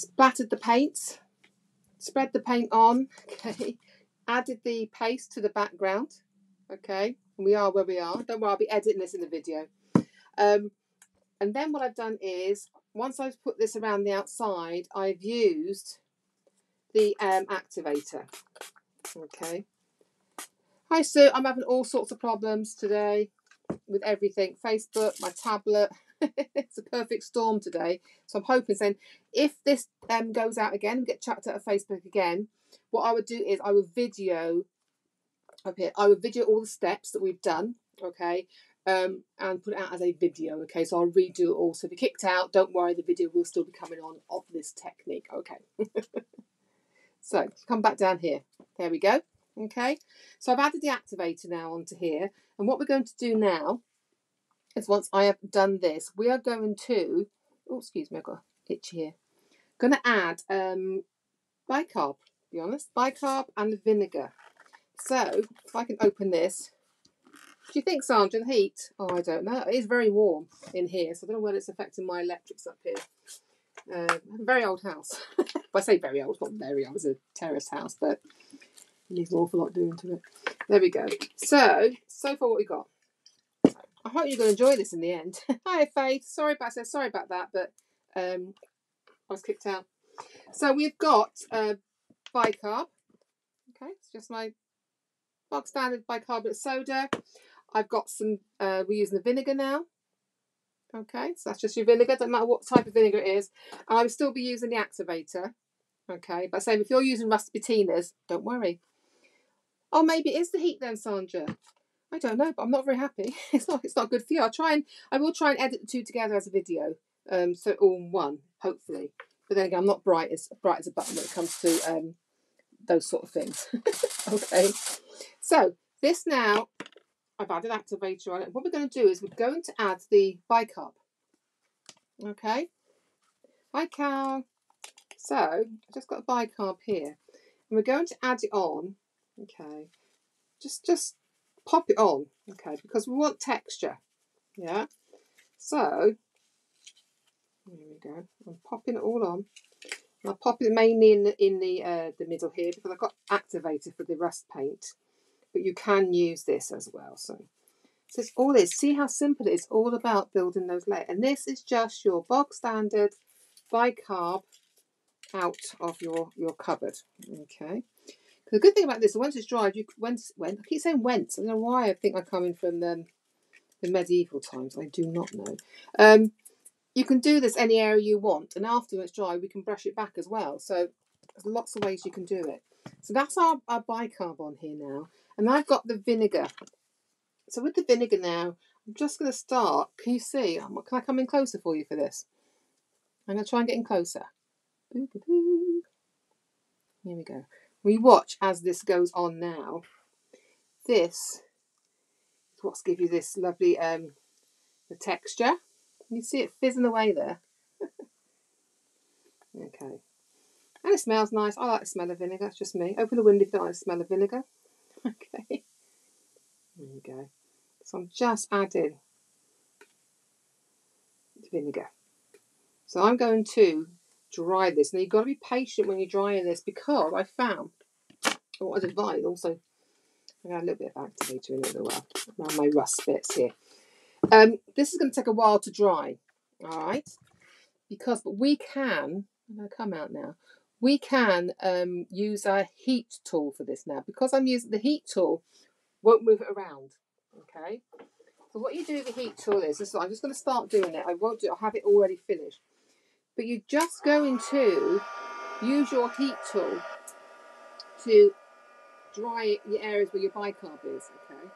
splattered the paints, spread the paint on, okay, added the paste to the background, okay, we are where we are. Don't worry, I'll be editing this in the video. Um, and then what I've done is, once I've put this around the outside, I've used the um, activator, okay. Hi Sue, I'm having all sorts of problems today with everything. Facebook, my tablet, it's a perfect storm today. So I'm hoping saying if this um, goes out again, get chucked out of Facebook again, what I would do is I would video up here. I would video all the steps that we've done, okay, um, and put it out as a video, okay. So I'll redo it all. So if you're kicked out, don't worry, the video will still be coming on of this technique, okay. so come back down here. There we go. Okay, so I've added the activator now onto here, and what we're going to do now is once I have done this, we are going to, oh, excuse me, I've got itch here. Going to add um, bicarb, to be honest, bicarb and vinegar. So, if I can open this, do you think, Sandra, the heat? Oh, I don't know. It is very warm in here, so I don't know whether it's affecting my electrics up here. Uh, very old house. I say very old, not very old. It's a terrace house, but it needs an awful lot doing to it. There we go. So, so far what we got. I hope you're going to enjoy this in the end. Hi, Faith. Sorry about that. Sorry about that, but um, I was kicked out. So we've got uh, bicarb. Okay, it's just my bog standard bicarbonate soda. I've got some. Uh, we're using the vinegar now. Okay, so that's just your vinegar. Doesn't matter what type of vinegar it is. And I will still be using the activator. Okay, but same if you're using rusty patinas, don't worry. Oh, maybe it is the heat then, Sandra. I don't know, but I'm not very happy. It's not it's not good for you. I'll try and I will try and edit the two together as a video. Um so all in one, hopefully. But then again I'm not bright as bright as a button when it comes to um those sort of things. okay. So this now I've added activator on it. What we're going to do is we're going to add the bicarb. Okay. Bicarb. So I've just got a bicarb here. And we're going to add it on. Okay. Just just pop it on, okay, because we want texture. Yeah. So there we go. I'm popping it all on. And I pop it mainly in the in the uh, the middle here because I've got activator for the rust paint. But you can use this as well. So so it's all this. See how simple it is. All about building those layers. And this is just your bog standard bicarb out of your your cupboard. Okay. The good thing about this, once it's dried, you once when I keep saying whence. I don't know why I think I'm coming from um, the medieval times. I do not know. Um, you can do this any area you want, and after it's dry, we can brush it back as well. So there's lots of ways you can do it. So that's our, our bicarb on here now, and I've got the vinegar. So with the vinegar now, I'm just going to start. Can you see? Um, can I come in closer for you for this? I'm going to try and get in closer. Here we go we watch as this goes on now. This is what's give you this lovely um the texture. You see it fizzing away there. okay. And it smells nice. I like the smell of vinegar. That's just me. Open the window if you don't like the smell of vinegar. Okay. There you go. So I'm just adding the vinegar. So I'm going to dry this. Now you've got to be patient when you're drying this because I found, or as advised, also I got a little bit of activator in it as well around my rust bits here. Um, this is going to take a while to dry, all right? Because, but we can, I'm going to come out now, we can um, use a heat tool for this now. Because I'm using the heat tool, won't move it around, okay? So what you do with the heat tool is, I'm just going to start doing it. I won't do it, I'll have it already finished but you're just going to use your heat tool to dry the areas where your bicarb is, okay?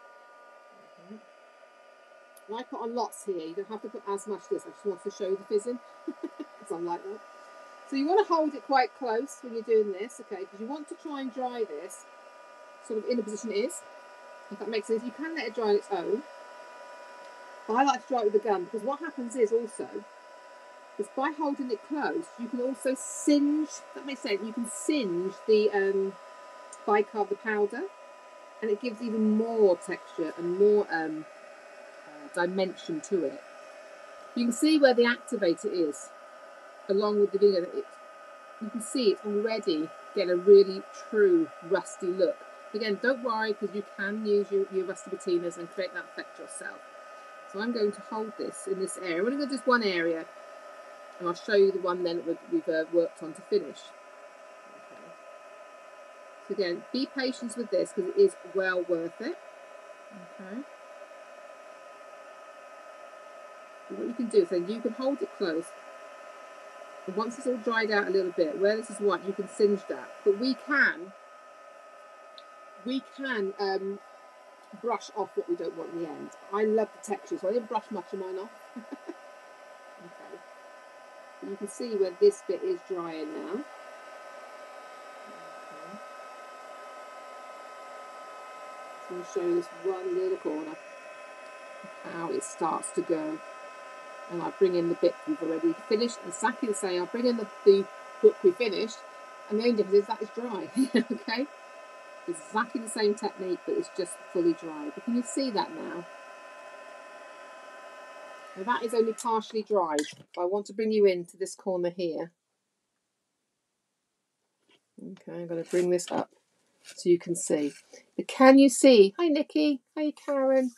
Mm-hmm. I put on lots here, you don't have to put as much this, I just want to show you the fizzing, because I'm like that. So you want to hold it quite close when you're doing this, okay, because you want to try and dry this sort of in the position it is, if that makes sense. You can let it dry on its own, but I like to dry it with a gun, because what happens is also, is by holding it close, you can also singe, that makes sense, you can singe the um, bicarb, the powder, and it gives even more texture and more um, uh, dimension to it. You can see where the activator is, along with the vinegar. It, you can see it's already getting a really true rusty look. Again, don't worry because you can use your, your rusty patinas and create that effect yourself. So I'm going to hold this in this area. We're going to go just one area and I'll show you the one then that we've uh, worked on to finish. Okay. So again, be patient with this because it is well worth it. Okay. And what you can do is then you can hold it close and once it's all dried out a little bit, where this is white, you can singe that. But we can, we can um, brush off what we don't want in the end. I love the texture, so I didn't brush much of mine off. you can see where this bit is drying now. Okay. So I'm going to show you this one little corner, how it starts to go and I bring in the bit we've already finished. Exactly the same. I bring in the, the book we finished, and the only difference is that is dry. okay, exactly the same technique, but it's just fully dry. But can you see that now? Now that is only partially dried. I want to bring you into this corner here. Okay, I'm going to bring this up so you can see. But can you see? Hi, Nikki. Hi, Karen.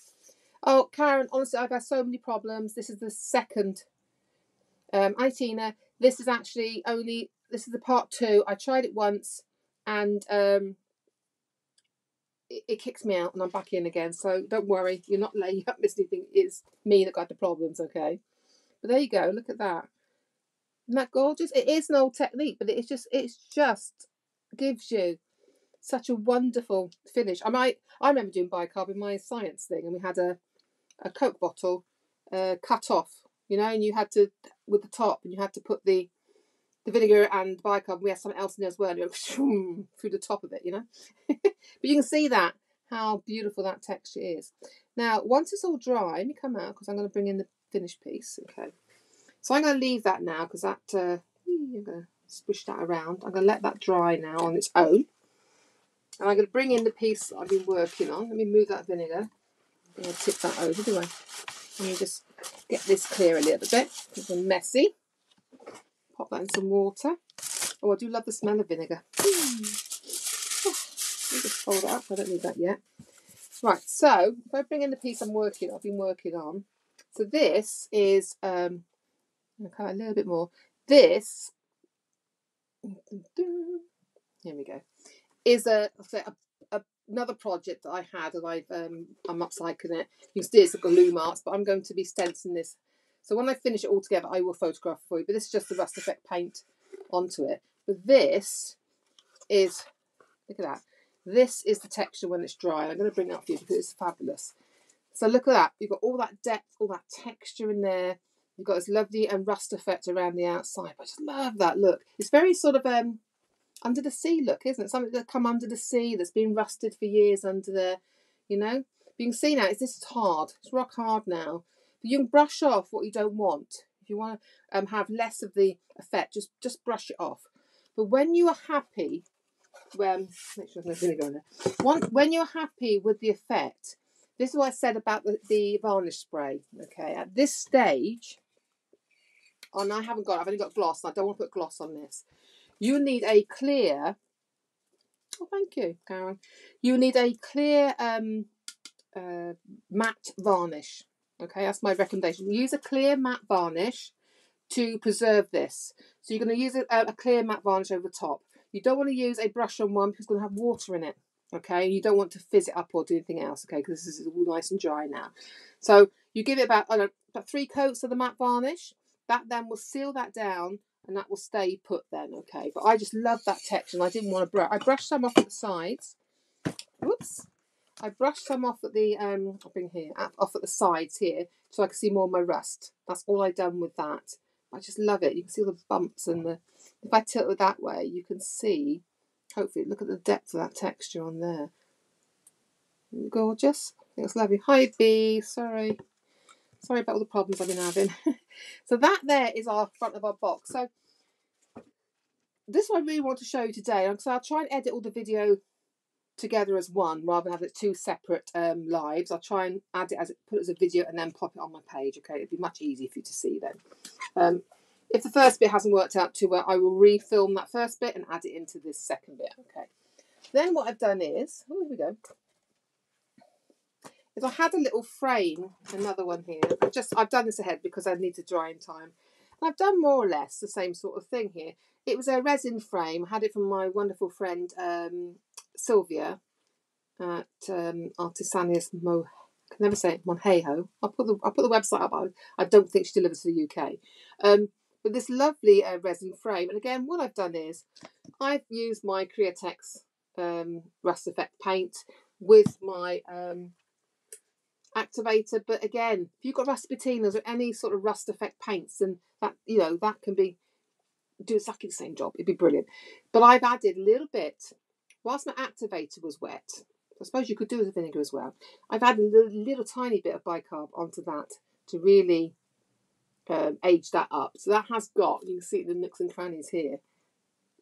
Oh, Karen, honestly, I've had so many problems. This is the second. Um, Itina, this is actually only, this is the part two. I tried it once and um, it, kicks me out and I'm back in again. So don't worry, you're not late, you haven't missed anything. It's me that got the problems, okay? But there you go, look at that. Isn't that gorgeous? It is an old technique, but it's just, it's just gives you such a wonderful finish. I might, I remember doing bicarb in my science thing, and we had a a Coke bottle uh, cut off, you know, and you had to with the top, and you had to put the the vinegar and bicarb. We had something else in there as well, and it through the top of it, you know. but you can see that how beautiful that texture is. Now, once it's all dry, let me come out because I'm going to bring in the finished piece. Okay, so I'm going to leave that now because that uh, I'm going to squish that around. I'm going to let that dry now on its own. And I'm going to bring in the piece I've been working on. Let me move that vinegar. I'm going to tip that over, do I? Let me just get this clear a little bit because I'm messy. Pop that in some water. Oh, I do love the smell of vinegar. Mm. Oh, just fold it up. I don't need that yet. Right, so if I bring in the piece I'm working, I've been working on. So this is um, okay, a little bit more. This, here we go, is a, a another project that I had, and I've um, I'm upcycling it. You can see it's a glue marks, but I'm going to be stenciling this. So when I finish it all together, I will photograph for you. But this is just the rust effect paint onto it. But this is look at that. This is the texture when it's dry. I'm going to bring that up for you because it's fabulous. So look at that. You've got all that depth, all that texture in there. You've got this lovely and rust effect around the outside. I just love that look. It's very sort of um under the sea look, isn't it? Something that come under the sea that's been rusted for years under there, you know. You can see now, is this is hard. It's rock hard now. You can brush off what you don't want. If you want to um, have less of the effect, just just brush it off. But when you are happy, when make sure there's no vinegar in there. One, when you're happy with the effect, this is what I said about the, the varnish spray. Okay, at this stage, and I haven't got, I've only got gloss. and I don't want to put gloss on this. You need a clear. Oh, thank you, Karen. You need a clear um, uh, matte varnish. Okay, that's my recommendation. Use a clear matte varnish to preserve this. So you're going to use a, a clear matte varnish over the top. You don't want to use a brush on one because it's going to have water in it. Okay, you don't want to fizz it up or do anything else. Okay, because this is all nice and dry now. So you give it about, know, about three coats of the matte varnish. That then will seal that down and that will stay put then, okay? But I just love that texture and I didn't want to brush. I brushed some off at the sides. Whoops. I brushed some off at the, um, I'll bring here, off at the sides here so I can see more of my rust. That's all I've done with that. I just love it. You can see all the bumps and the, if I tilt it that way, you can see, hopefully, look at the depth of that texture on there. Gorgeous. It's lovely. Hi B, sorry. Sorry about all the problems I've been having. so that there is our front of our box. So this one I really want to show you today. So I'll try and edit all the video together as one rather than have it two separate um, lives. I'll try and add it as put it as a video and then pop it on my page. Okay, it'd be much easier for you to see then. Um, if the first bit hasn't worked out too well, I will refilm that first bit and add it into this second bit. Okay. Then what I've done is, oh, here we go, is I had a little frame, another one here. I've just, I've done this ahead because I need to dry in time. And I've done more or less the same sort of thing here. It was a resin frame. I had it from my wonderful friend um, Sylvia at um, Artisanias Mo. I can never say it. I'll put the I'll put the website up. I, I don't think she delivers to the UK. Um, but this lovely uh, resin frame. And again, what I've done is I've used my Createx um, Rust Effect paint with my um, activator. But again, if you've got rust patinas or any sort of rust effect paints, then that you know that can be do exactly the same job. It'd be brilliant. But I've added a little bit whilst my activator was wet. I suppose you could do with vinegar as well. I've added a little, little tiny bit of bicarb onto that to really um, age that up. So that has got, you can see the nooks and crannies here.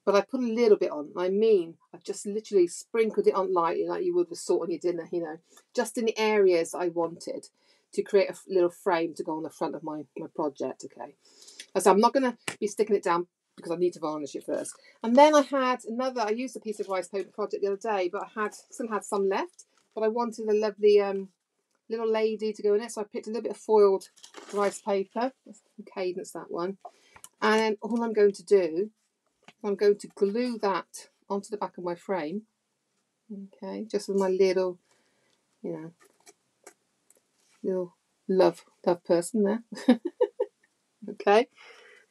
But I put a little bit on. I mean, I've just literally sprinkled it on lightly, like you would with salt on your dinner, you know, just in the areas I wanted to create a little frame to go on the front of my, my project, okay? So I'm not going to be sticking it down because I need to varnish it first. And then I had another, I used a piece of rice paper project the other day, but I had still had some left, but I wanted a lovely um, little lady to go in it. So I picked a little bit of foiled rice paper, Cadence that one. And then all I'm going to do, I'm going to glue that onto the back of my frame. Okay, just with my little, you know, little love, love person there. okay,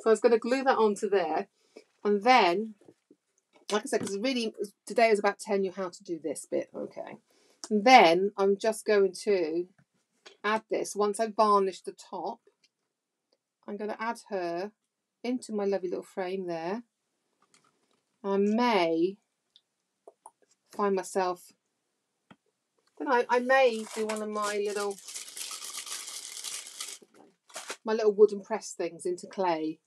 so I was going to glue that onto there. And then, like I said, because really today is about telling you how to do this bit. Okay. And then I'm just going to add this. Once I've varnished the top, I'm going to add her into my lovely little frame there. I may find myself, then I, I may do one of my little, my little wooden press things into clay.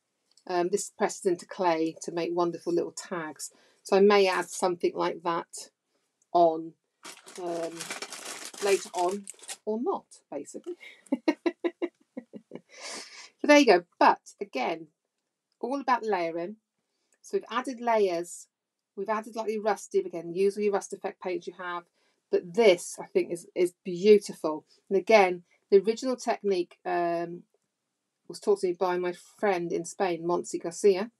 Um, this pressed into clay to make wonderful little tags. So I may add something like that on um, later on or not, basically. so there you go. But again, all about layering. So we've added layers. We've added like your rusty again. Use all your rust effect paints you have. But this, I think, is is beautiful. And again, the original technique um, was taught to me by my friend in Spain, Montse Garcia.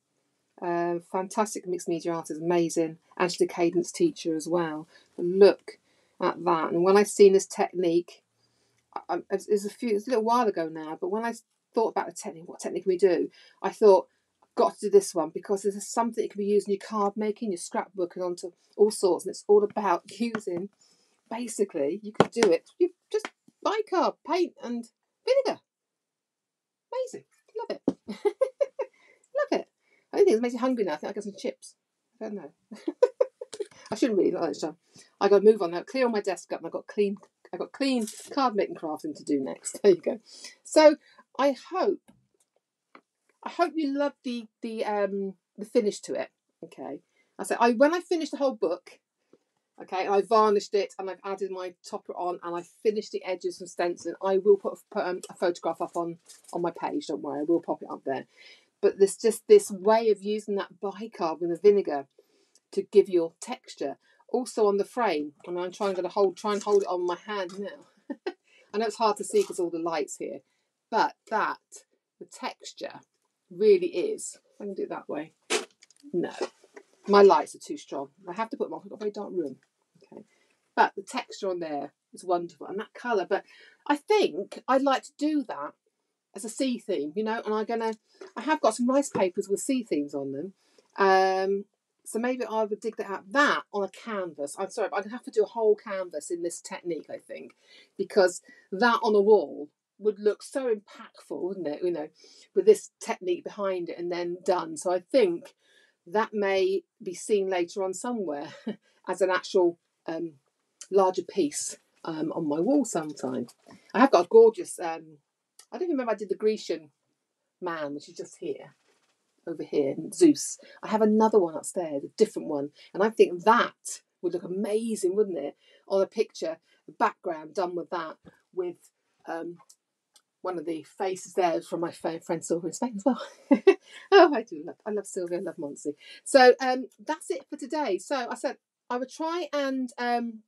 Uh, fantastic mixed media artist, amazing. And she's a cadence teacher as well. But look at that. And when I seen this technique, I, it was a few, it was a little while ago now. But when I thought about the technique, what technique can we do? I thought I've got to do this one because this is something that can be used in your card making, your scrapbook, and onto all sorts. And it's all about using. Basically, you could do it. You just bicarb, paint, and vinegar. Amazing. Love it. Love it. I think it makes me hungry now. I think I got some chips. I don't know. I shouldn't really like lunchtime. I got to move on now. Clear all my desk up. And I got clean. I've got clean card making crafting to do next. There you go. So I hope. I hope you love the the um the finish to it. Okay. I said I when I finished the whole book. Okay, I varnished it and I've added my topper on and I finished the edges and stenciling. I will put, put um, a photograph up on on my page. Don't worry, I will pop it up there. But there's just this way of using that bicarb and the vinegar to give your texture. Also on the frame, and I'm trying to hold, try and hold it on my hand now. I know it's hard to see because all the lights here, but that the texture really is. I can do it that way. No, my lights are too strong. I have to put them off. I've got a very dark room. Okay, but the texture on there is wonderful, and that colour. But I think I'd like to do that as a sea theme, you know. And I'm gonna. I have got some rice papers with sea themes on them. Um, so maybe I would dig that out. That on a canvas. I'm sorry, but I'd have to do a whole canvas in this technique, I think, because that on a wall would look so impactful, wouldn't it? You know, with this technique behind it and then done. So I think that may be seen later on somewhere as an actual um, larger piece um, on my wall sometime. I have got a gorgeous. Um, I don't remember I did the Grecian man, which is just here over here, Zeus. I have another one upstairs, a different one, and I think that would look amazing, wouldn't it? On a picture, background done with that, with um, one of the faces there from my friend, Sylvia in Spain as well. oh, I do love, I love Sylvia, I love Monty. So um, that's it for today. So I said I would try and um,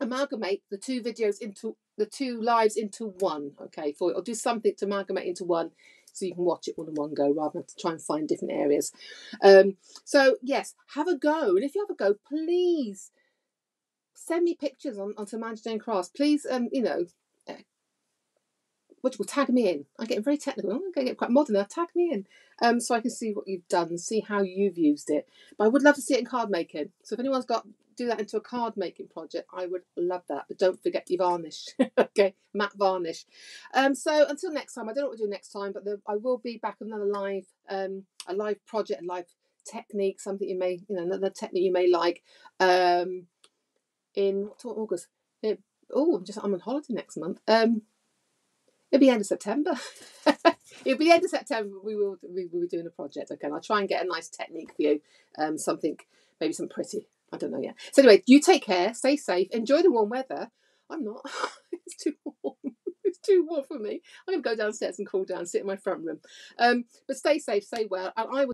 amalgamate the two videos into the two lives into one. Okay, for or do something to amalgamate into one. So you can watch it all in one go rather than to try and find different areas. Um, so yes, have a go, and if you have a go, please send me pictures on onto Mandy-Jane Crafts. Please, um, you know, what do you call tag me in? I'm getting very technical. I'm going to get quite modern now. Tag me in, um, so I can see what you've done, see how you've used it. But I would love to see it in card making. So if anyone's got do that into a card making project, I would love that. But don't forget your varnish, okay, matte varnish. Um, so until next time, I don't know what we'll do next time, but the, I will be back with another live, um, a live project, a live technique, something you may, you know, another technique you may like. Um, in August. It, oh, I'm just I'm on holiday next month. Um, It'll be end of September. It'll be end of September. We will we will be doing a project. Okay, and I'll try and get a nice technique for you. Um, something maybe some pretty. I don't know yet. So anyway, you take care. Stay safe. Enjoy the warm weather. I'm not. it's too warm. it's too warm for me. I'm gonna go downstairs and cool down, sit in my front room. Um, but stay safe. Stay well. And I will.